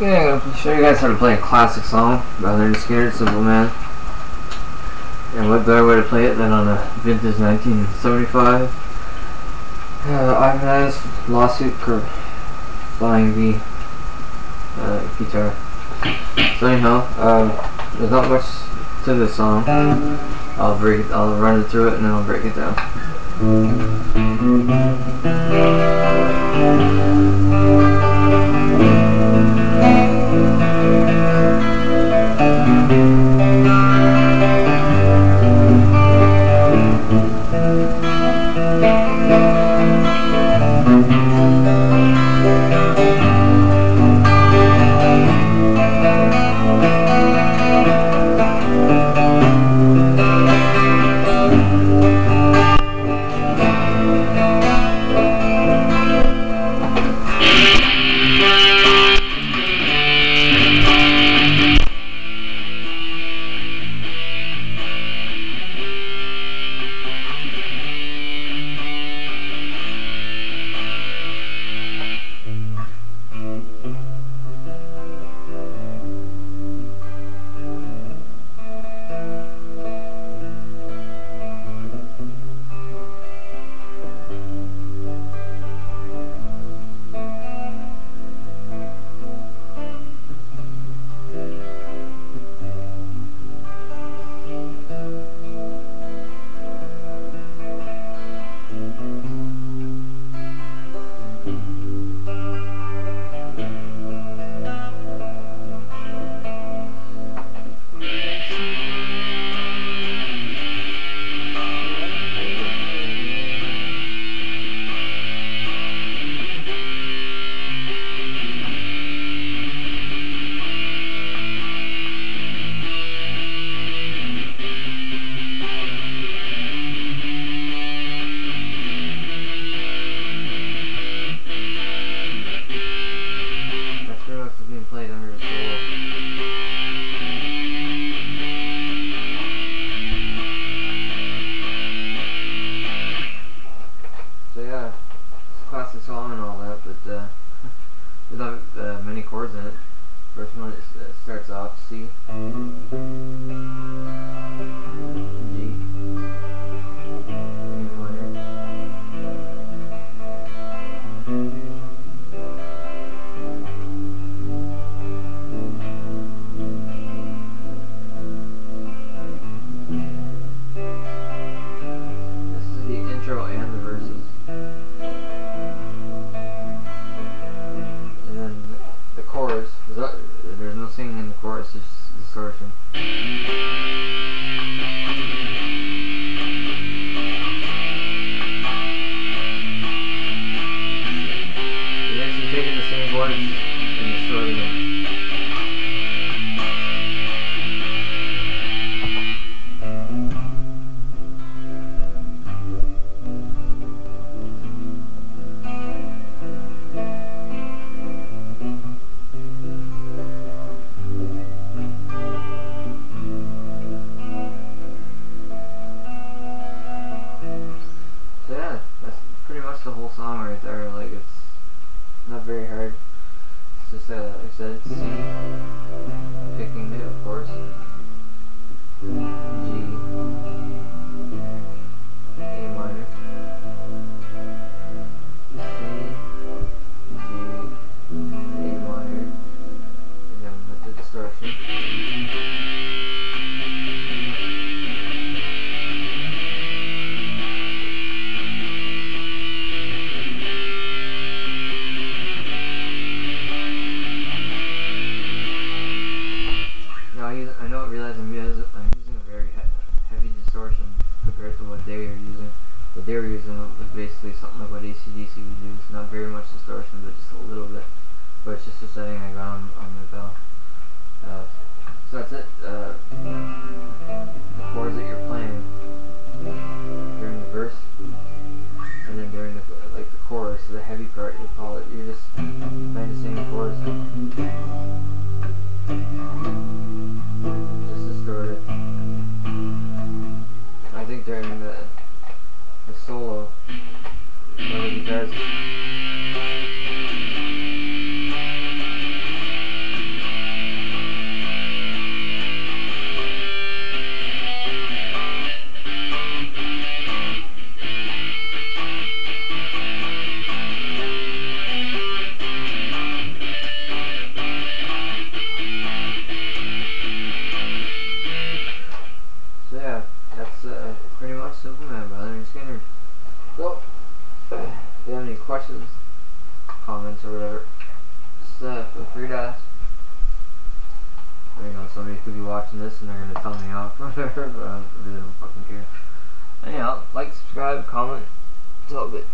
Yeah, I'm gonna show you guys how to play a classic song by Lynyrd Skynyrd, Simple Man. And what better way to play it than on a vintage 1975 uh, Ibanez lawsuit for Flying V uh, guitar. So anyhow, um, there's not much to this song. I'll break it, I'll run it through it and then I'll break it down. Uh, many chords in it. First one is, uh, starts off C, there's no singing in the chorus, it's just distortion. You're basically taking the same chords It's just uh, like I said, C, Was basically something like what ACDC would use. Not very much distortion, but just a little bit. But it's just a setting I got on, on or whatever, feel free to ask. You know, somebody could be watching this and they're gonna tell me off or whatever, but I really don't fucking care. Anyhow, like, subscribe, comment. It's all good.